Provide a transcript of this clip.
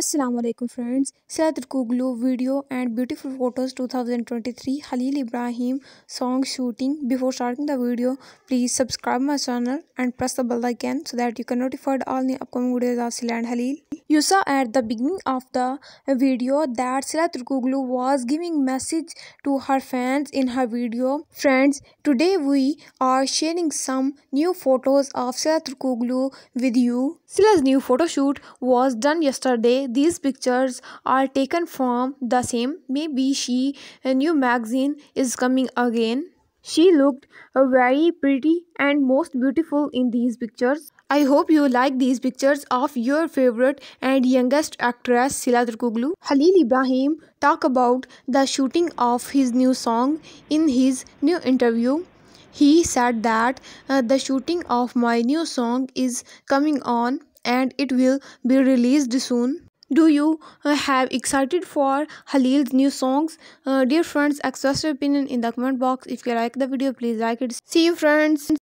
Assalamu alaikum friends. Sila Turkoglu video and beautiful photos 2023 Halil Ibrahim song shooting. Before starting the video, please subscribe my channel and press the bell icon so that you can notified all the upcoming videos of Sila and Halil. You saw at the beginning of the video that Sila Turkoglu was giving message to her fans in her video. Friends, today we are sharing some new photos of Sila Turkoglu with you. Sila's new photo shoot was done yesterday these pictures are taken from the same maybe she a new magazine is coming again she looked very pretty and most beautiful in these pictures I hope you like these pictures of your favorite and youngest actress Sila Turkoglu. Halil Ibrahim talk about the shooting of his new song in his new interview. He said that uh, the shooting of my new song is coming on and it will be released soon do you uh, have excited for halil's new songs? Uh, dear friends express your opinion in the comment box. If you like the video please like it. See you friends